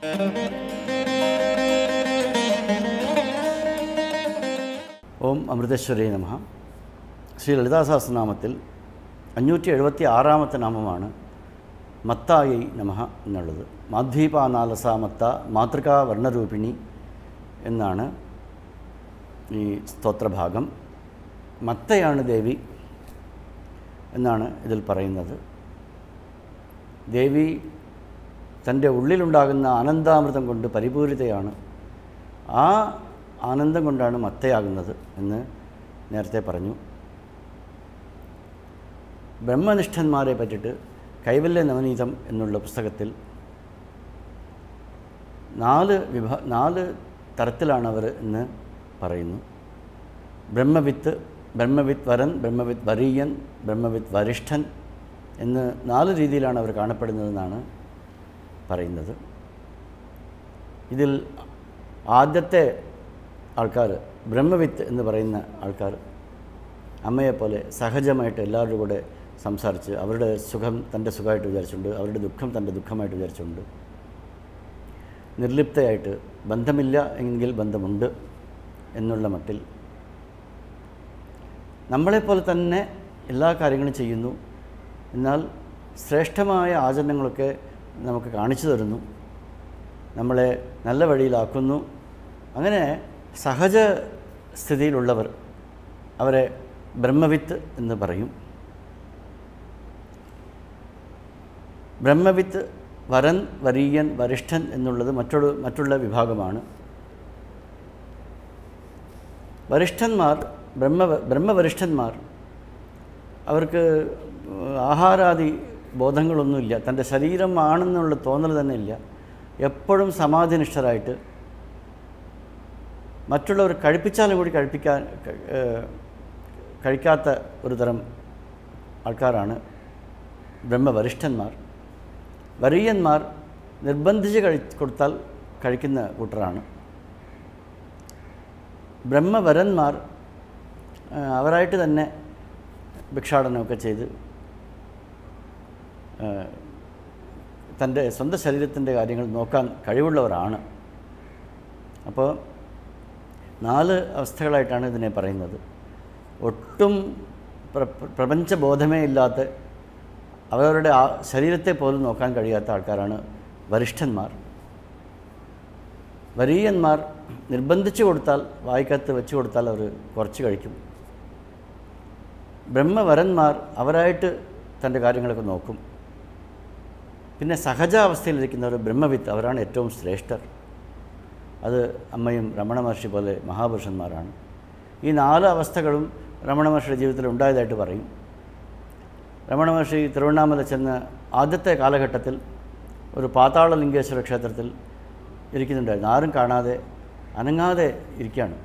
ഓം അമൃതേശ്വരേ നമ. ശ്രീ ലളിതാ സഹസ്രനാമത്തിൽ അഞ്ഞൂറ്റി എഴുപത്തി ആറാമത്തെ നാമമാണ് മത്തായി നമ എന്നുള്ളത്. മാധ്വീപാനാലസ മത്ത മാതൃകാ വർണരൂപിണി എന്നാണ് ഈ സ്തോത്രഭാഗം. മത്തയാണ് ദേവി എന്നാണ് ഇതിൽ പറയുന്നത്. ദേവി തന്റെ ഉള്ളിലുണ്ടാകുന്ന ആനന്ദാമൃതം കൊണ്ട് പരിപൂരിതയാണ്. ആ ആനന്ദം കൊണ്ടാണ് മത്തയാകുന്നത് എന്ന് നേരത്തെ പറഞ്ഞു. ബ്രഹ്മനിഷ്ഠന്മാരെ പറ്റിയിട്ട് കൈവല്യ നവനീതം എന്നുള്ള പുസ്തകത്തിൽ നാല് വിഭ നാല് തരത്തിലാണ് അവർ എന്ന് പറയുന്നു. ബ്രഹ്മവിത്ത് ബ്രഹ്മവിത്ത് വരൻ ബ്രഹ്മവിത്ത് വരീയൻ ബ്രഹ്മവിത്ത് വരിഷ്ഠൻ എന്ന് നാല് രീതിയിലാണ് അവർ കാണപ്പെടുന്നതെന്നാണ് പറയുന്നത്. ഇതിൽ ആദ്യത്തെ ആൾക്കാർ ബ്രഹ്മവിത്ത് എന്ന് പറയുന്ന ആൾക്കാർ അമ്മയെപ്പോലെ സഹജമായിട്ട് എല്ലാവരുടെ കൂടെ സംസാരിച്ച് അവരുടെ സുഖം തന്റെ സുഖമായിട്ട് വിചാരിച്ചുകൊണ്ട് അവരുടെ ദുഃഖം തന്റെ ദുഃഖമായിട്ട് വിചാരിച്ചുകൊണ്ട് നിർലിപ്തയായിട്ട് ബന്ധമില്ല എങ്കിൽ ബന്ധമുണ്ട് എന്നുള്ള മട്ടിൽ നമ്മളെപ്പോലെ തന്നെ എല്ലാ കാര്യങ്ങളും ചെയ്യുന്നു. എന്നാൽ ശ്രേഷ്ഠമായ ആചരണങ്ങളൊക്കെ നമുക്ക് കാണിച്ചു തരുന്നു. നമ്മളെ നല്ല വഴിയിലാക്കുന്നു. അങ്ങനെ സഹജ സ്ഥിതിയിലുള്ളവർ അവരെ ബ്രഹ്മവിത്ത് എന്ന് പറയും. ബ്രഹ്മവിത്ത് വരൻ വരീയൻ വരിഷ്ഠൻ എന്നുള്ളത് മറ്റൊരു മറ്റുള്ള വിഭാഗമാണ്. വരിഷ്ഠന്മാർ ബ്രഹ്മ ബ്രഹ്മവരിഷ്ഠന്മാർ അവർക്ക് ആഹാരാദി ബോധങ്ങളൊന്നുമില്ല. തന്റെ ശരീരം ആണെന്നുള്ള തോന്നൽ തന്നെ ഇല്ല എപ്പോഴും സമാധിനിഷ്ഠരായിട്ട് മറ്റുള്ളവർ കഴിപ്പിച്ചാലും കൂടി കഴിപ്പിക്കാൻ കഴിക്കാത്ത ഒരു തരം ആൾക്കാരാണ് ബ്രഹ്മവരിഷ്ഠന്മാർ. വരീയന്മാർ നിർബന്ധിച്ച് കഴി കൊടുത്താൽ കഴിക്കുന്ന കൂട്ടരാണ്. ബ്രഹ്മവരന്മാർ അവരായിട്ട് തന്നെ ഭിക്ഷാടനമൊക്കെ ചെയ്ത് തന്റെ സ്വന്തം ശരീരത്തിന്റെ കാര്യങ്ങൾ നോക്കാൻ കഴിവുള്ളവരാണ്. അപ്പോൾ നാല് അവസ്ഥകളായിട്ടാണ് ഇതിനെ പറയുന്നത്. ഒട്ടും പ്ര പ്രപഞ്ചബോധമേ ഇല്ലാത്ത അവരവരുടെ ആ ശരീരത്തെ പോലും നോക്കാൻ കഴിയാത്ത ആൾക്കാരാണ് വരിഷ്ഠന്മാർ. വരീയന്മാർ നിർബന്ധിച്ചു കൊടുത്താൽ വായിക്കത്ത് വെച്ചു കൊടുത്താൽ അവർ കുറച്ച് കഴിക്കും. ബ്രഹ്മവരന്മാർ അവരായിട്ട് തന്റെ കാര്യങ്ങളൊക്കെ നോക്കും. പിന്നെ സഹജാവസ്ഥയിലിരിക്കുന്നവർ ബ്രഹ്മവിത്ത് അവരാണ് ഏറ്റവും ശ്രേഷ്ഠർ. അത് അമ്മയും രമണ മഹർഷി പോലെ മഹാപുരുഷന്മാരാണ്. ഈ നാല് അവസ്ഥകളും രമണ മഹർഷിയുടെ ജീവിതത്തിൽ ഉണ്ടായതായിട്ട് പറയും. രമണ മഹർഷി തിരുവണ്ണാമല ചെന്ന ആദ്യത്തെ കാലഘട്ടത്തിൽ ഒരു പാതാള ലിംഗേശ്വര ക്ഷേത്രത്തിൽ ഇരിക്കുന്നുണ്ടായിരുന്നു. ആരും കാണാതെ അനങ്ങാതെ ഇരിക്കുകയാണ്.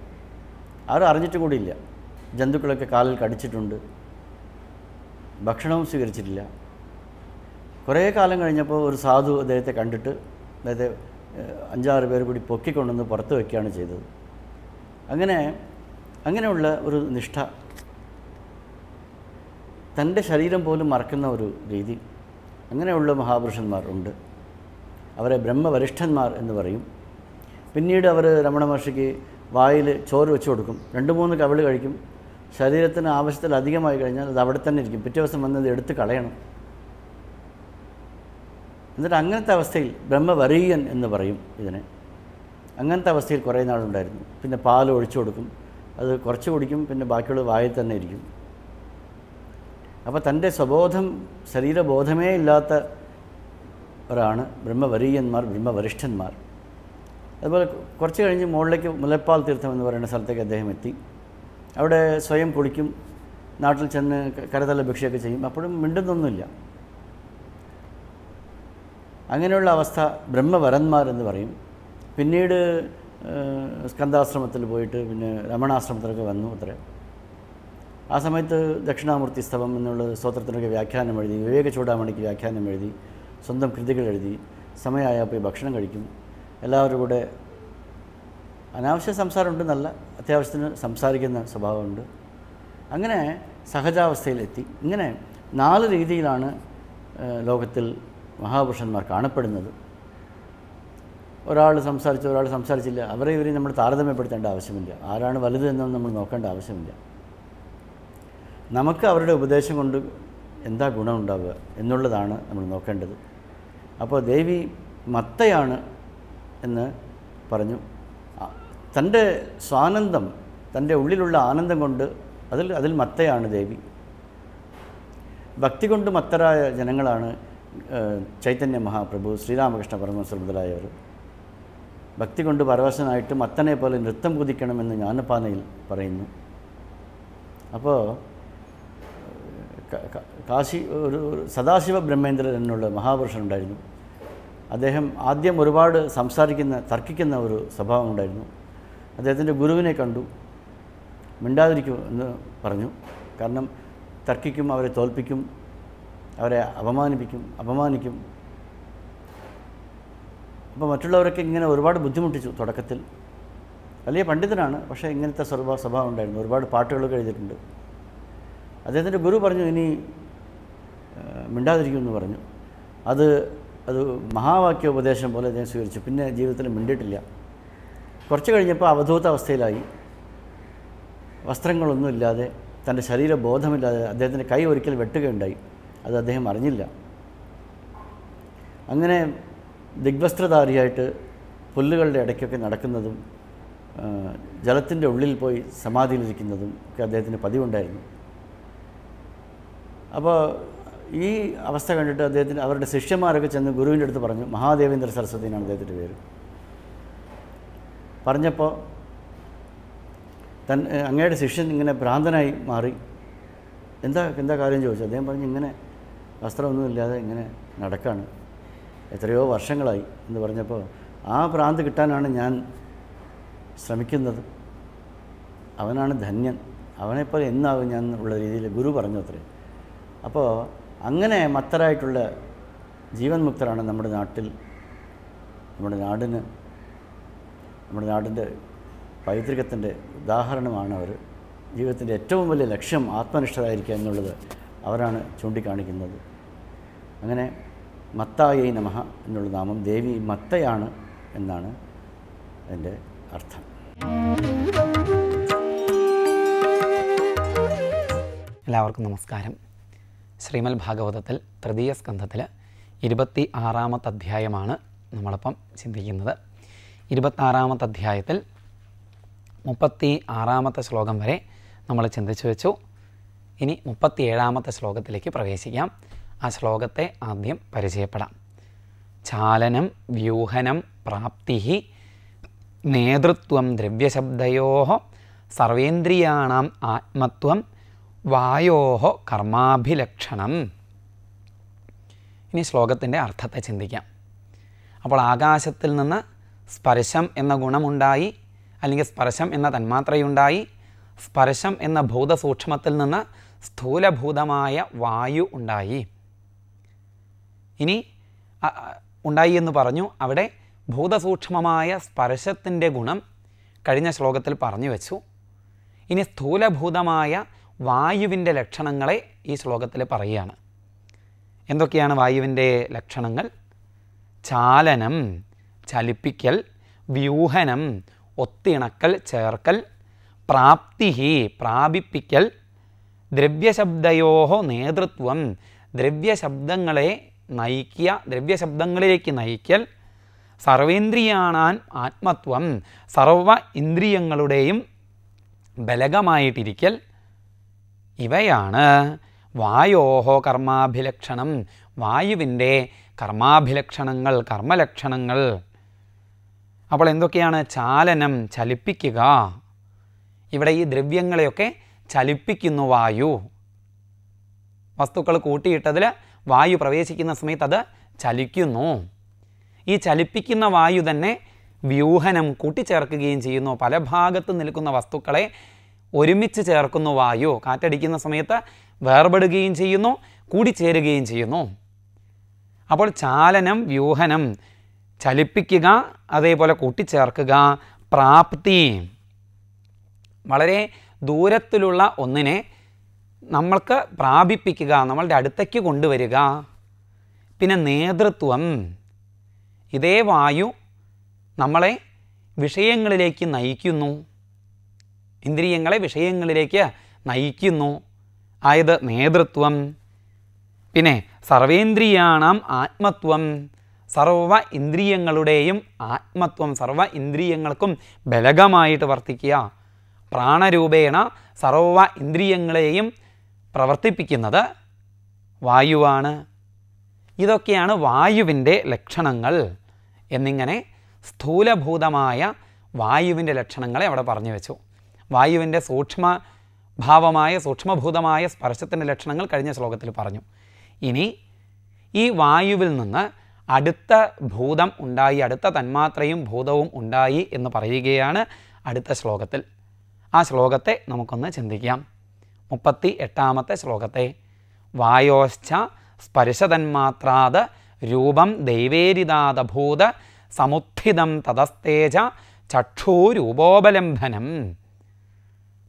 ആരും അറിഞ്ഞിട്ട് കൂടിയില്ല. ജന്തുക്കളൊക്കെ കാലിൽ കടിച്ചിട്ടുണ്ട്. ഭക്ഷണവും സ്വീകരിച്ചിട്ടില്ല. കുറേ കാലം കഴിഞ്ഞപ്പോൾ ഒരു സാധു അദ്ദേഹത്തെ കണ്ടിട്ട് അദ്ദേഹത്തെ അഞ്ചാറ് പേർ കൂടി പൊക്കിക്കൊണ്ടുവന്ന് പുറത്ത് വയ്ക്കുകയാണ് ചെയ്തത്. അങ്ങനെ അങ്ങനെയുള്ള ഒരു നിഷ്ഠ തന്റെ ശരീരം പോലും മറക്കുന്ന ഒരു രീതി. അങ്ങനെയുള്ള മഹാപുരുഷന്മാർ ഉണ്ട്. അവരെ ബ്രഹ്മവരിഷ്ഠന്മാർ എന്ന് പറയും. പിന്നീട് അവർ രമണ മഹർഷിക്ക് വായിൽ ചോറ് വെച്ച് കൊടുക്കും. രണ്ട് മൂന്ന് കവിൾ കഴിക്കും. ശരീരത്തിന് ആവശ്യത്തിൽ അധികമായി കഴിഞ്ഞാൽ അത് അവിടെ തന്നെ ഇരിക്കും. പിറ്റേ ദിവസം വന്നത് എടുത്ത് കളയണം. എന്നിട്ട് അങ്ങനത്തെ അവസ്ഥയിൽ ബ്രഹ്മവരീയൻ എന്ന് പറയും ഇതിനെ. അങ്ങനത്തെ അവസ്ഥയിൽ കുറേ നാളുണ്ടായിരുന്നു. പിന്നെ പാൽ ഒഴിച്ചു കൊടുക്കും. അത് കുറച്ച് കുടിക്കും പിന്നെ ബാക്കിയുള്ളത് വായിൽ തന്നെ ഇരിക്കും. അപ്പോൾ തന്റെ സ്വബോധം ശരീരബോധമേ ഇല്ലാത്ത ഒരാണ് ബ്രഹ്മവരീയന്മാർ ബ്രഹ്മവരിഷ്ഠന്മാർ. അതുപോലെ കുറച്ച് കഴിഞ്ഞ് മുകളിലേക്ക് മുലപ്പാൽ തീർത്ഥം എന്ന് പറയുന്ന സ്ഥലത്തേക്ക് അദ്ദേഹം എത്തി. അവിടെ സ്വയം കുളിക്കും നാട്ടിൽ ചെന്ന് കരതല ഭിക്ഷയൊക്കെ ചെയ്യും. അപ്പോഴും മിണ്ടുന്നൊന്നുമില്ല. അങ്ങനെയുള്ള അവസ്ഥ ബ്രഹ്മവരന്മാർ എന്ന് പറയും. പിന്നീട് സ്കന്ധാശ്രമത്തിൽ പോയിട്ട് പിന്നെ രമണാശ്രമത്തിലൊക്കെ വന്നു അത്ര. ആ സമയത്ത് ദക്ഷിണാമൂർത്തി സ്തവം എന്നുള്ള സ്തോത്രത്തിനൊക്കെ വ്യാഖ്യാനം എഴുതി വിവേക ചൂടാമണിക്ക് വ്യാഖ്യാനം എഴുതി സ്വന്തം കൃതികൾ എഴുതി സമയമായാൽ പോയി ഭക്ഷണം കഴിക്കും. എല്ലാവരും കൂടെ അനാവശ്യ സംസാരമുണ്ടെന്നല്ല അത്യാവശ്യത്തിന് സംസാരിക്കുന്ന സ്വഭാവമുണ്ട്. അങ്ങനെ സഹജാവസ്ഥയിലെത്തി. ഇങ്ങനെ നാല് രീതിയിലാണ് ലോകത്തിൽ മഹാപുരുഷന്മാർ കാണപ്പെടുന്നത്. ഒരാൾ സംസാരിച്ചു ഒരാൾ സംസാരിച്ചില്ല. അവരെ ഇവരെ നമ്മൾ താരതമ്യപ്പെടുത്തേണ്ട ആവശ്യമില്ല. ആരാണ് വലുത് എന്നൊന്നും നമ്മൾ നോക്കേണ്ട ആവശ്യമില്ല. നമുക്ക് അവരുടെ ഉപദേശം കൊണ്ട് എന്താ ഗുണമുണ്ടാവുക എന്നുള്ളതാണ് നമ്മൾ നോക്കേണ്ടത്. അപ്പോൾ ദേവി മത്തയാണ് എന്ന് പറഞ്ഞു. തന്റെ സ്വാനന്ദം തന്റെ ഉള്ളിലുള്ള ആനന്ദം കൊണ്ട് അതിൽ അതിൽ മത്തയാണ് ദേവി. ഭക്തി കൊണ്ട് മത്തരായ ജനങ്ങളാണ് ചൈതന്യ മഹാപ്രഭു ശ്രീരാമകൃഷ്ണ പരമഹംസർ മുതലായവർ ഭക്തി കൊണ്ട് പരവശനായിട്ട് മത്തനെ പോലെ നൃത്തം കുതിക്കണമെന്ന് ഞാനപ്പാനയിൽ പറയുന്നു. അപ്പോൾ കാശി ഒരു സദാശിവ ബ്രഹ്മേന്ദ്രൻ എന്നുള്ള മഹാപുരുഷനുണ്ടായിരുന്നു അദ്ദേഹം ആദ്യം ഒരുപാട് സംസാരിക്കുന്ന തർക്കിക്കുന്ന ഒരു സ്വഭാവം ഉണ്ടായിരുന്നു. അദ്ദേഹത്തിന്റെ ഗുരുവിനെ കണ്ടു. മിണ്ടാതിരിക്കും എന്ന് പറഞ്ഞു. കാരണം തർക്കിക്കും അവരെ തോൽപ്പിക്കും അവരെ അപമാനിപ്പിക്കും അപമാനിക്കും. അപ്പോൾ മറ്റുള്ളവരൊക്കെ ഇങ്ങനെ ഒരുപാട് ബുദ്ധിമുട്ടിച്ചു തുടക്കത്തിൽ. വലിയ പണ്ഡിതനാണ് പക്ഷേ ഇങ്ങനത്തെ സ്വഭാവ സ്വഭാവം ഉണ്ടായിരുന്നു. ഒരുപാട് പാട്ടുകളൊക്കെ എഴുതിയിട്ടുണ്ട്. അദ്ദേഹത്തിന്റെ ഗുരു പറഞ്ഞു ഇനി മിണ്ടാതിരിക്കുമെന്ന് പറഞ്ഞു. അത് അത് മഹാവാക്യ ഉപദേശം പോലെ അദ്ദേഹം സ്വീകരിച്ചു. പിന്നെ ജീവിതത്തിൽ മിണ്ടിയിട്ടില്ല. കുറച്ച് കഴിഞ്ഞപ്പോൾ അവധൂത അവസ്ഥയിലായി. വസ്ത്രങ്ങളൊന്നുമില്ലാതെ തന്റെ ശരീരബോധമില്ലാതെ അദ്ദേഹത്തിന്റെ കൈ ഒരിക്കൽ വെട്ടുകയുണ്ടായി. അത് അദ്ദേഹം അറിഞ്ഞില്ല. അങ്ങനെ ദിഗ്വസ്ത്രധാരിയായിട്ട് പുല്ലുകളുടെ ഇടയ്ക്കൊക്കെ നടക്കുന്നതും ജലത്തിന്റെ ഉള്ളിൽ പോയി സമാധിയിലിരിക്കുന്നതും ഒക്കെ അദ്ദേഹത്തിന് പതിവുണ്ടായിരുന്നു. അപ്പോൾ ഈ അവസ്ഥ കണ്ടിട്ട് അദ്ദേഹത്തിന് അവരുടെ ശിഷ്യന്മാരൊക്കെ ചെന്ന് ഗുരുവിന്റെ അടുത്ത് പറഞ്ഞു മഹാദേവേന്ദ്ര സരസ്വതി അദ്ദേഹത്തിന്റെ പേര്. പറഞ്ഞപ്പോൾ തൻ അങ്ങയുടെ ശിഷ്യൻ ഇങ്ങനെ ഭ്രാന്തനായി മാറി എന്താ എന്താ കാര്യം? ചോദിച്ചു. അദ്ദേഹം പറഞ്ഞു ഇങ്ങനെ വസ്ത്രമൊന്നുമില്ലാതെ ഇങ്ങനെ നടക്കാണ്. എത്രയോ വർഷങ്ങളായി എന്ന് പറഞ്ഞപ്പോൾ ആ ഭ്രാന്ത് കിട്ടാനാണ് ഞാൻ ശ്രമിക്കുന്നത്. അവനാണ് ധന്യൻ. അവനെപ്പോലെ എന്നാവും ഞാൻ ഉള്ള രീതിയിൽ ഗുരു പറഞ്ഞു അത്രേ. അപ്പോൾ അങ്ങനെ മത്തരായിട്ടുള്ള ജീവൻ മുക്തരാണ് നമ്മുടെ നാട്ടിൽ നമ്മുടെ നാടിന് നമ്മുടെ നാടിന്റെ പൈതൃകത്തിന്റെ ഉദാഹരണമാണ് അവർ. ജീവിതത്തിന്റെ ഏറ്റവും വലിയ ലക്ഷ്യം ആത്മനിഷ്ഠരായിരിക്കുക എന്നുള്ളത് അവരാണ് ചൂണ്ടിക്കാണിക്കുന്നത്. അങ്ങനെ മത്തായി നമ എന്നുള്ള നാമം ദേവി മത്തയാണ് എന്നാണ് എന്റെ അർത്ഥം. എല്ലാവർക്കും നമസ്കാരം. ശ്രീമൽ ഭാഗവതത്തിൽ തൃതീയ സ്കന്ധത്തിൽ ഇരുപത്തി ആറാമത്തെ അധ്യായമാണ് നമ്മളിപ്പം ചിന്തിക്കുന്നത്. ഇരുപത്താറാമത്തെ അധ്യായത്തിൽ മുപ്പത്തി ആറാമത്തെ ശ്ലോകം വരെ നമ്മൾ ചിന്തിച്ചു വെച്ചു. ഇനി മുപ്പത്തി ഏഴാമത്തെ ശ്ലോകത്തിലേക്ക് പ്രവേശിക്കാം. ആ ശ്ലോകത്തെ ആദ്യം പരിചയപ്പെടാം. ചാലനം വ്യൂഹനം പ്രാപ്തി നേതൃത്വം ദ്രവ്യശബ്ദയോ സർവേന്ദ്രിയാണാം ആത്മത്വം വായോ കർമാഭിലക്ഷണം. ഇനി ശ്ലോകത്തിന്റെ അർത്ഥത്തെ ചിന്തിക്കാം. അപ്പോൾ ആകാശത്തിൽ നിന്ന് സ്പർശം എന്ന ഗുണമുണ്ടായി അല്ലെങ്കിൽ സ്പർശം എന്ന തന്മാത്രയുണ്ടായി സ്പർശം എന്ന ഭൂതസൂക്ഷ്മത്തിൽ നിന്ന് സ്ഥൂലഭൂതമായ വായു ഉണ്ടായി. ഇനി ഉണ്ടായി എന്ന് പറഞ്ഞു. അവിടെ ഭൂതസൂക്ഷ്മമായ സ്പർശത്തിന്റെ ഗുണം കഴിഞ്ഞ ശ്ലോകത്തിൽ പറഞ്ഞു വെച്ചു. ഇനി സ്ഥൂലഭൂതമായ വായുവിന്റെ ലക്ഷണങ്ങളെ ഈ ശ്ലോകത്തിൽ പറയുകയാണ്. എന്തൊക്കെയാണ് വായുവിന്റെ ലക്ഷണങ്ങൾ? ചാലനം ചലിപ്പിക്കൽ വ്യൂഹനം ഒത്തിണക്കൽ ചേർക്കൽ പ്രാപ്തി പ്രാപിപ്പിക്കൽ ദ്രവ്യശബ്ദയോഹോ നേതൃത്വം ദ്രവ്യശബ്ദങ്ങളെ നയിക്കുക ദ്രവ്യശബ്ദങ്ങളിലേക്ക് നയിക്കൽ സർവേന്ദ്രിയാണാൻ ആത്മത്വം സർവ ഇന്ദ്രിയങ്ങളുടെയും ബലകമായിട്ടിരിക്കൽ ഇവയാണ് വായോഹോ കർമാഭിലക്ഷണം വായുവിന്റെ കർമാഭിലക്ഷണങ്ങൾ കർമ്മലക്ഷണങ്ങൾ. അപ്പോൾ എന്തൊക്കെയാണ്? ചാലനം ചലിപ്പിക്കുക. ഇവിടെ ഈ ദ്രവ്യങ്ങളെയൊക്കെ ചലിപ്പിക്കുന്നു വായു. വസ്തുക്കൾ കൂട്ടിയിട്ടതിൽ വായു പ്രവേശിക്കുന്ന സമയത്ത് അത് ചലിക്കുന്നു. ഈ ചലിപ്പിക്കുന്ന വായു തന്നെ വ്യൂഹനം കൂട്ടിച്ചേർക്കുകയും ചെയ്യുന്നു. പല ഭാഗത്ത് നിൽക്കുന്ന വസ്തുക്കളെ ഒരുമിച്ച് ചേർക്കുന്നു വായു. കാറ്റടിക്കുന്ന സമയത്ത് വേർപെടുകയും ചെയ്യുന്നു കൂടിച്ചേരുകയും ചെയ്യുന്നു. അപ്പോൾ ചാലനം വ്യൂഹനം ചലിപ്പിക്കുക അതേപോലെ കൂട്ടിച്ചേർക്കുക പ്രാപ്തി. വളരെ ദൂരത്തിലുള്ള ഒന്നിനെ നമ്മൾക്ക് പ്രാപിപ്പിക്കുക നമ്മളുടെ അടുത്തേക്ക് കൊണ്ടുവരിക. പിന്നെ നേതൃത്വം. ഇതേ വായു നമ്മളെ വിഷയങ്ങളിലേക്ക് നയിക്കുന്നു. ഇന്ദ്രിയങ്ങളെ വിഷയങ്ങളിലേക്ക് നയിക്കുന്നു. ആയത് നേതൃത്വം. പിന്നെ സർവേന്ദ്രിയാണാം ആത്മത്വം. സർവ ഇന്ദ്രിയങ്ങളുടെയും ആത്മത്വം സർവ ഇന്ദ്രിയങ്ങൾക്കും ബലകമായിട്ട് വർത്തിക്കുക. പ്രാണരൂപേണ സർവ ഇന്ദ്രിയങ്ങളെയും പ്രവർത്തിപ്പിക്കുന്നത് വായുവാണ്. ഇതൊക്കെയാണ് വായുവിന്റെ ലക്ഷണങ്ങൾ എന്നിങ്ങനെ സ്ഥൂലഭൂതമായ വായുവിന്റെ ലക്ഷണങ്ങളെ അവിടെ പറഞ്ഞു വെച്ചു. വായുവിന്റെ സൂക്ഷ്മ ഭാവമായ സൂക്ഷ്മഭൂതമായ സ്പർശത്തിന്റെ ലക്ഷണങ്ങൾ കഴിഞ്ഞ ശ്ലോകത്തിൽ പറഞ്ഞു. ഇനി ഈ വായുവിൽ നിന്ന് അടുത്ത ഭൂതം ഉണ്ടായി അടുത്ത തന്മാത്രയും ഭൂതവും ഉണ്ടായി എന്ന് പറയുകയാണ് അടുത്ത ശ്ലോകത്തിൽ. ആ ശ്ലോകത്തെ നമുക്കൊന്ന് ചിന്തിക്കാം. മുപ്പത്തി എട്ടാമത്തെ ശ്ലോകത്തെ. വായോശ്ച സ്പർശതന്മാത്രാത് രൂപം ദൈവേരിതാദഭൂത സമുത്ഥിതം തതസ്തേജ ചക്ഷൂരൂപോപലംബനം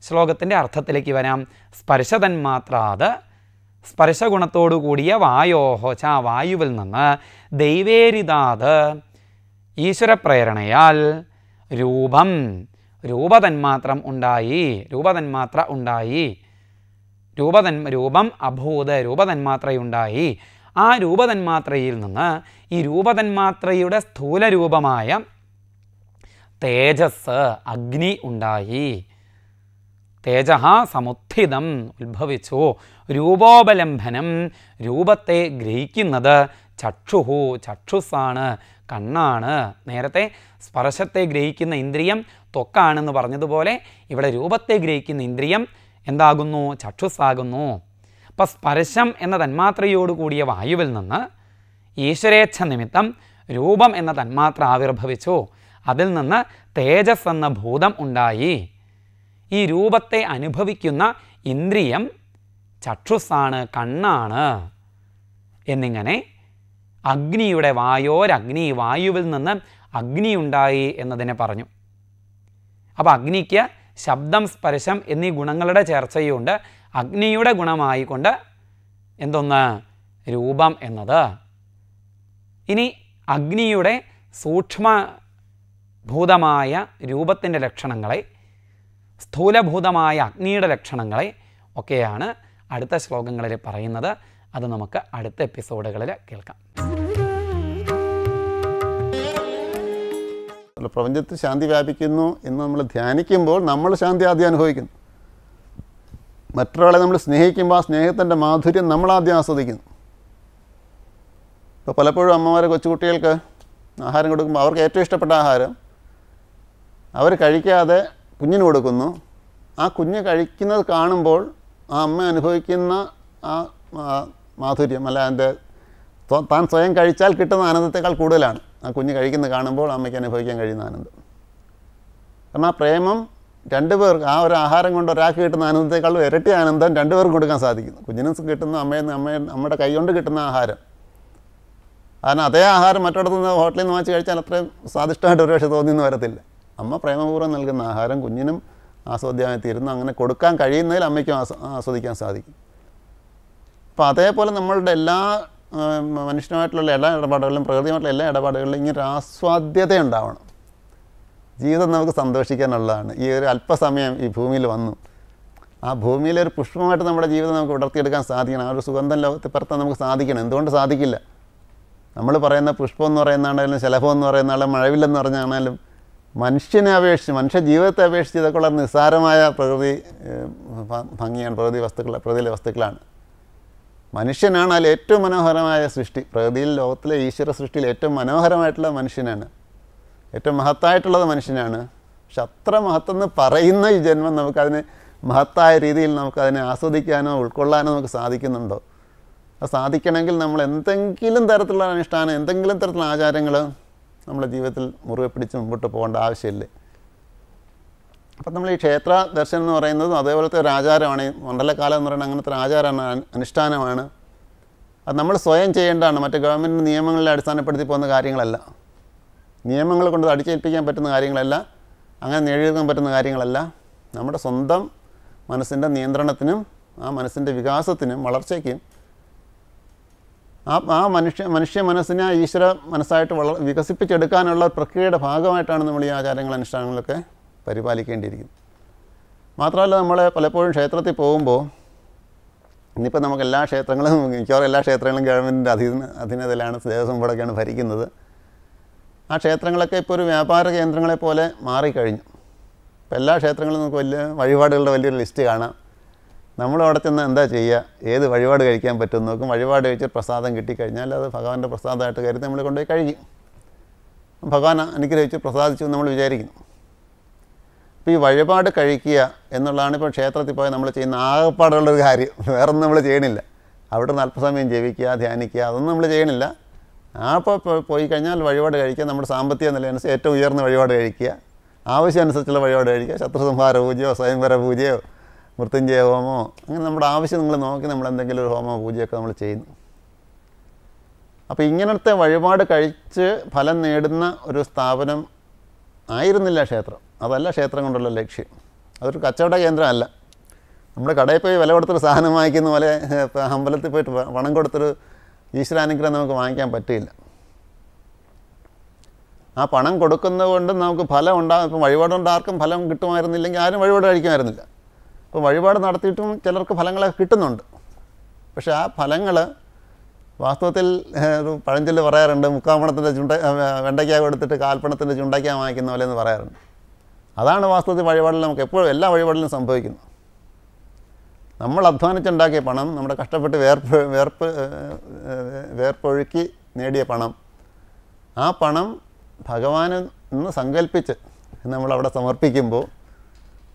ശ്ലോകത്തിന്റെ അർത്ഥത്തിലേക്ക് വരാം. സ്പർശതന്മാത്രാത് സ്പർശഗുണത്തോടു കൂടിയ വായോഹോ ച വായുവിൽ നിന്ന് ദൈവേരിതാത് ഈശ്വരപ്രേരണയാൽ രൂപം രൂപതന്മാത്രം ഉണ്ടായി രൂപതന്മാത്ര ഉണ്ടായി. രൂപതൻ രൂപം അഭൂത് രൂപതന്മാത്രയുണ്ടായി. ആ രൂപതന്മാത്രയിൽ നിന്ന് ഈ രൂപതന്മാത്രയുടെ സ്ഥൂലരൂപമായ തേജസ് അഗ്നി ഉണ്ടായി. തേജ സമുത്ഥിതം ഉത്ഭവിച്ചു. രൂപോപലംബനം രൂപത്തെ ഗ്രഹിക്കുന്നത് ചക്ഷുഹു ചക്ഷുസാണ് കണ്ണാണ്. നേരത്തെ സ്പർശത്തെ ഗ്രഹിക്കുന്ന ഇന്ദ്രിയം ത്വക്കാണെന്ന് പറഞ്ഞതുപോലെ ഇവിടെ രൂപത്തെ ഗ്രഹിക്കുന്ന ഇന്ദ്രിയം എന്താകുന്നു? ചക്ഷുസ്സാകുന്നു അപ്പം സ്പർശം എന്ന തന്മാത്രയോട് കൂടിയ വായുവിൽ നിന്ന് ഈശ്വരേച്ഛ നിമിത്തം രൂപം എന്ന തന്മാത്ര ആവിർഭവിച്ചു. അതിൽ നിന്ന് തേജസ് എന്ന ഭൂതം ഉണ്ടായി. ഈ രൂപത്തെ അനുഭവിക്കുന്ന ഇന്ദ്രിയം ചക്ഷുസ്സാണ് കണ്ണാണ്. എന്നിങ്ങനെ അഗ്നിയുടെ വായോരഗ്നി വായുവിൽ നിന്ന് അഗ്നിയുണ്ടായി എന്നതിനെ പറഞ്ഞു. അപ്പോൾ അഗ്നിക്ക് ശബ്ദം സ്പർശം എന്നീ ഗുണങ്ങളുടെ ചേർച്ചയുണ്ട്. അഗ്നിയുടെ ഗുണമായിക്കൊണ്ട് എന്തൊന്ന്? രൂപം എന്നത്. ഇനി അഗ്നിയുടെ സൂക്ഷ്മ ഭൂതമായ രൂപത്തിന്റെ ലക്ഷണങ്ങളെ സ്ഥൂലഭൂതമായ അഗ്നിയുടെ ലക്ഷണങ്ങളെ ഒക്കെയാണ് അടുത്ത ശ്ലോകങ്ങളിൽ പറയുന്നത്. അത് നമുക്ക് അടുത്ത എപ്പിസോഡുകളിൽ കേൾക്കാം. അല്ല, പ്രപഞ്ചത്തിൽ ശാന്തി വ്യാപിക്കുന്നു എന്ന് നമ്മൾ ധ്യാനിക്കുമ്പോൾ നമ്മൾ ശാന്തി ആദ്യം അനുഭവിക്കുന്നു. മറ്റൊരാളെ നമ്മൾ സ്നേഹിക്കുമ്പോൾ ആ സ്നേഹത്തിന്റെ മാധുര്യം നമ്മൾ ആദ്യം ആസ്വദിക്കുന്നു. ഇപ്പോൾ പലപ്പോഴും അമ്മമാർ കൊച്ചുകുട്ടികൾക്ക് ആഹാരം കൊടുക്കുമ്പോൾ അവർക്ക് ഏറ്റവും ഇഷ്ടപ്പെട്ട ആഹാരം അവർ കഴിക്കാതെ കുഞ്ഞിന് കൊടുക്കുന്നു. ആ കുഞ്ഞ് കഴിക്കുന്നത് കാണുമ്പോൾ ആ അമ്മ അനുഭവിക്കുന്ന ആ മാധുര്യം അല്ല അതിന്റെ താൻ സ്വയം കഴിച്ചാൽ കിട്ടുന്ന ആനന്ദത്തെക്കാൾ കൂടുതലാണ്. ആ കുഞ്ഞ് കഴിക്കുന്നത് കാണുമ്പോൾ അമ്മയ്ക്ക് അനുഭവിക്കാൻ കഴിയുന്ന ആനന്ദം. കാരണം ആ പ്രേമം രണ്ടുപേർക്ക് ആ ഒരു ആഹാരം കൊണ്ട് ഒരാൾക്ക് കിട്ടുന്ന ആനന്ദത്തെക്കാളും ഇരട്ടി ആനന്ദം രണ്ടുപേർക്കും കൊടുക്കാൻ സാധിക്കുന്നു. കുഞ്ഞിനും കിട്ടുന്ന അമ്മയിൽ നിന്ന് അമ്മ നമ്മുടെ കൈ കൊണ്ട് കിട്ടുന്ന ആഹാരം. കാരണം അതേ ആഹാരം മറ്റിടത്തു നിന്ന് ഹോട്ടലിൽ നിന്ന് വാങ്ങിച്ച് കഴിച്ചാൽ അത്രയും സ്വാദിഷ്ടമായിട്ട് ഒരുപക്ഷെ തോന്നിയെന്ന് വരത്തില്ല. അമ്മ പ്രേമപൂർവം നൽകുന്ന ആഹാരം കുഞ്ഞിനും ആസ്വാദ്യമായി തീരുന്നു. അങ്ങനെ കൊടുക്കാൻ കഴിയുന്നതിൽ അമ്മയ്ക്കും ആസ്വ- ആസ്വദിക്കാൻ സാധിക്കും. അപ്പോൾ അതേപോലെ നമ്മളുടെ എല്ലാ മനുഷ്യനുമായിട്ടുള്ള എല്ലാ ഇടപാടുകളിലും പ്രകൃതിയുമായിട്ടുള്ള എല്ലാ ഇടപാടുകളിലും ഇങ്ങനെ ഒരു ആസ്വാദ്യത ഉണ്ടാവണം ജീവിതം നമുക്ക് സന്തോഷിക്കാനുള്ളതാണ്. ഈ ഒരു അല്പസമയം ഈ ഭൂമിയിൽ വന്നു. ആ ഭൂമിയിലെ ഒരു പുഷ്പമായിട്ട് നമ്മുടെ ജീവിതം നമുക്ക് വിടർത്തിയെടുക്കാൻ സാധിക്കണം. ആ ഒരു സുഗന്ധം ലോകത്ത് പരത്താൻ നമുക്ക് സാധിക്കണം. എന്തുകൊണ്ട് സാധിക്കില്ല? നമ്മൾ പറയുന്ന പുഷ്പം എന്ന് പറയുന്നതാണെങ്കിലും ശലഭം എന്ന് പറയുന്നതാണേലും മഴവില്ലെന്ന് പറഞ്ഞാണെങ്കിലും മനുഷ്യനെ അപേക്ഷിച്ച് മനുഷ്യ ജീവിതത്തെ അപേക്ഷിച്ച് ഇതൊക്കെ വളരെ നിസ്സാരമായ പ്രകൃതി ഭംഗിയാണ് പ്രകൃതി വസ്തുക്കൾ പ്രകൃതിയിലെ വസ്തുക്കളാണ്. മനുഷ്യനാണ് അതിൽ ഏറ്റവും മനോഹരമായ സൃഷ്ടി. പ്രകൃതിയിൽ ലോകത്തിലെ ഈശ്വര സൃഷ്ടിയിൽ ഏറ്റവും മനോഹരമായിട്ടുള്ള മനുഷ്യനാണ്. ഏറ്റവും മഹത്തായിട്ടുള്ളത് മനുഷ്യനാണ്. പക്ഷെ അത്ര മഹത്തെന്ന് പറയുന്ന ഈ ജന്മം നമുക്കതിന് മഹത്തായ രീതിയിൽ നമുക്കതിനെ ആസ്വദിക്കാനോ ഉൾക്കൊള്ളാനോ നമുക്ക് സാധിക്കുന്നുണ്ടോ? അത് സാധിക്കണമെങ്കിൽ നമ്മൾ എന്തെങ്കിലും തരത്തിലുള്ള അനുഷ്ഠാനം എന്തെങ്കിലും തരത്തിലുള്ള ആചാരങ്ങൾ നമ്മുടെ ജീവിതത്തിൽ മുറുകെ പിടിച്ച് മുമ്പോട്ട് പോകേണ്ട ആവശ്യമില്ലേ? അപ്പം നമ്മൾ ഈ ക്ഷേത്ര ദർശനം എന്ന് പറയുന്നതും അതേപോലത്തെ ഒരു ആചാരമാണ്. ഈ മണ്ഡലകാലം എന്ന് പറയുന്നത് അങ്ങനത്തെ ഒരു ആചാരമാണ് അനുഷ്ഠാനമാണ്. അത് നമ്മൾ സ്വയം ചെയ്യേണ്ടതാണ്. മറ്റ് ഗവൺമെന്റ് നിയമങ്ങളെ അടിസ്ഥാനപ്പെടുത്തി പോകുന്ന കാര്യങ്ങളല്ല. നിയമങ്ങൾ കൊണ്ട് അടിച്ചേൽപ്പിക്കാൻ പറ്റുന്ന കാര്യങ്ങളല്ല. അങ്ങനെ നേടിയെടുക്കാൻ പറ്റുന്ന കാര്യങ്ങളല്ല. നമ്മുടെ സ്വന്തം മനസ്സിന്റെ നിയന്ത്രണത്തിനും ആ മനസ്സിന്റെ വികാസത്തിനും വളർച്ചയ്ക്കും ആ ആ മനുഷ്യ മനുഷ്യ മനസ്സിനെ ആ ഈശ്വര മനസ്സായിട്ട് വള വികസിപ്പിച്ചെടുക്കാനുള്ള പ്രക്രിയയുടെ ഭാഗമായിട്ടാണ് നമ്മൾ ഈ ആചാരങ്ങൾ അനുഷ്ഠാനങ്ങളൊക്കെ പരിപാലിക്കേണ്ടിയിരിക്കുന്നത് മാത്രമല്ല നമ്മൾ പലപ്പോഴും ക്ഷേത്രത്തിൽ പോകുമ്പോൾ ഇന്നിപ്പോൾ നമുക്ക് എല്ലാ ക്ഷേത്രങ്ങളും മിക്കവാറും എല്ലാ ക്ഷേത്രങ്ങളും ഗവൺമെന്റിന്റെ അധീന അധീനതയിലാണ് ദേവസ്വം ബോർഡൊക്കെയാണ് ഭരിക്കുന്നത്. ആ ക്ഷേത്രങ്ങളൊക്കെ ഇപ്പോൾ ഒരു വ്യാപാര കേന്ദ്രങ്ങളെ പോലെ മാറിക്കഴിഞ്ഞു. ഇപ്പോൾ എല്ലാ ക്ഷേത്രങ്ങളും നമുക്ക് വലിയ വഴിപാടുകളുടെ വലിയൊരു ലിസ്റ്റ് കാണാം. നമ്മൾ അവിടെ ചെന്ന് എന്താ ചെയ്യുക? ഏത് വഴിപാട് കഴിക്കാൻ പറ്റും നോക്കും. വഴിപാട് കഴിച്ച് പ്രസാദം കിട്ടിക്കഴിഞ്ഞാൽ അത് ഭഗവാന്റെ പ്രസാദമായിട്ട് കരുതി നമ്മൾ കൊണ്ടുപോയി കഴിക്കും. ഭഗവാൻ അനുഗ്രഹിച്ച് പ്രസാദിച്ചു എന്ന് നമ്മൾ വിചാരിക്കുന്നു. അപ്പോൾ ഈ വഴിപാട് കഴിക്കുക എന്നുള്ളതാണ് ഇപ്പോൾ ക്ഷേത്രത്തിൽ പോയാൽ നമ്മൾ ചെയ്യുന്ന ആകപ്പാടുള്ളൊരു കാര്യം. വേറൊന്നും നമ്മൾ ചെയ്യണില്ല. അവിടെ നിന്ന് അല്പസമയം ജപിക്കുക ധ്യാനിക്കുക അതൊന്നും നമ്മൾ ചെയ്യണില്ല. ആ ഇപ്പോൾ പോയി കഴിഞ്ഞാൽ വഴിപാട് കഴിക്കുക നമ്മുടെ സാമ്പത്തിക നിലയനുസരിച്ച് ഏറ്റവും ഉയർന്ന വഴിപാട് കഴിക്കുക. ആവശ്യമനുസരിച്ചുള്ള വഴിപാട് കഴിക്കുക. ശത്രുസംഹാര പൂജയോ സ്വയംവര പൂജയോ മൃത്യുഞ്ജയ ഹോമോ അങ്ങനെ നമ്മുടെ ആവശ്യം നിങ്ങൾ നോക്കി നമ്മൾ എന്തെങ്കിലും ഒരു ഹോമോ പൂജയൊക്കെ നമ്മൾ ചെയ്യുന്നു. അപ്പോൾ ഇങ്ങനത്തെ വഴിപാട് കഴിച്ച് ഫലം നേടുന്ന ഒരു സ്ഥാപനം ആയിരുന്നില്ല ക്ഷേത്രം. അതല്ല ക്ഷേത്രം കൊണ്ടുള്ള ലക്ഷ്യം. അതൊരു കച്ചവട കേന്ദ്രമല്ല. നമ്മൾ കടയിൽ പോയി വില കൊടുത്തൊരു സാധനം വാങ്ങിക്കുന്ന പോലെ അമ്പലത്തിൽ പോയിട്ട് പണം കൊടുത്തൊരു ഈശ്വരാനുഗ്രഹം നമുക്ക് വാങ്ങിക്കാൻ പറ്റില്ല ആ പണം കൊടുക്കുന്നത് കൊണ്ട് നമുക്ക് ഫലം ഉണ്ടാകും ഇപ്പം വഴിപാട് കൊണ്ട് ആർക്കും ഫലം കിട്ടുമായിരുന്നില്ലെങ്കിൽ ആരും വഴിപാട് കഴിക്കുമായിരുന്നില്ല. അപ്പോൾ വഴിപാട് നടത്തിയിട്ടും ചിലർക്ക് ഫലങ്ങളൊക്കെ കിട്ടുന്നുണ്ട്. പക്ഷേ ആ ഫലങ്ങൾ വാസ്തവത്തിൽ പഴഞ്ചൊല്ല് പറയാറുണ്ട് മുക്കാമ്പണത്തിന്റെ ചുണ്ട വെണ്ടയ്ക്ക കൊടുത്തിട്ട് കാൽപ്പണത്തിന്റെ ചുണ്ടയ്ക്ക വാങ്ങിക്കുന്ന പോലെ എന്ന് പറയാറുണ്ട്. അതാണ് വാസ്തവത്തിൽ വഴിപാടിൽ നമുക്ക് എപ്പോഴും എല്ലാ വഴിപാടിലും സംഭവിക്കുന്നത്. നമ്മൾ അധ്വാനിച്ചുണ്ടാക്കിയ പണം നമ്മുടെ കഷ്ടപ്പെട്ട് വേർപ്പ് വേർപ്പ് വേർപ്പൊഴുക്കി നേടിയ പണം ആ പണം ഭഗവാൻ നിന്ന് സങ്കല്പിച്ച് നമ്മളവിടെ സമർപ്പിക്കുമ്പോൾ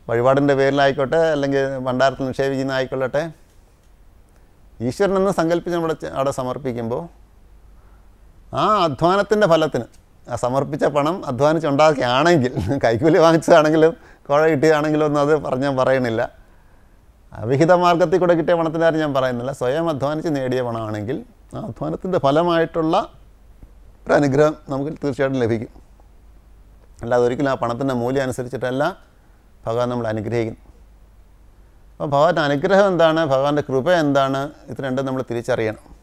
വഴിപാടിന്റെ പേരിലായിക്കോട്ടെ അല്ലെങ്കിൽ ഭണ്ഡാരത്തിൽ നിക്ഷേപിക്കുന്ന ആയിക്കൊള്ളട്ടെ ഈശ്വരനെന്ന് സങ്കല്പിച്ച് നമ്മൾ അവിടെ സമർപ്പിക്കുമ്പോൾ ആ അധ്വാനത്തിന്റെ ഫലത്തിന് സമർപ്പിച്ച പണം അധ്വാനിച്ചുണ്ടാക്കിയാണെങ്കിൽ കൈക്കൂലി വാങ്ങിച്ചതാണെങ്കിലും കുഴ കിട്ടിയതാണെങ്കിലും ഒന്നും അത് പറഞ്ഞാൽ പറയണില്ല. അവിഹിത മാർഗത്തിൽ കൂടെ കിട്ടിയ പണത്തിന്റെ കാര്യം ഞാൻ പറയുന്നില്ല. സ്വയം അധ്വാനിച്ച് നേടിയ പണമാണെങ്കിൽ ആ അധ്വാനത്തിന്റെ ഫലമായിട്ടുള്ള ഒരു അനുഗ്രഹം നമുക്ക് തീർച്ചയായിട്ടും ലഭിക്കും. അല്ലാതെ ഒരിക്കലും ആ പണത്തിന്റെ മൂല്യം അനുസരിച്ചിട്ടല്ല ഭഗവാൻ നമ്മൾ അനുഗ്രഹിക്കുന്നു അപ്പോൾ ഭഗവാന്റെ അനുഗ്രഹം എന്താണ്? ഭഗവാന്റെ കൃപ എന്താണ്? ഇത് രണ്ടും നമ്മൾ തിരിച്ചറിയണം.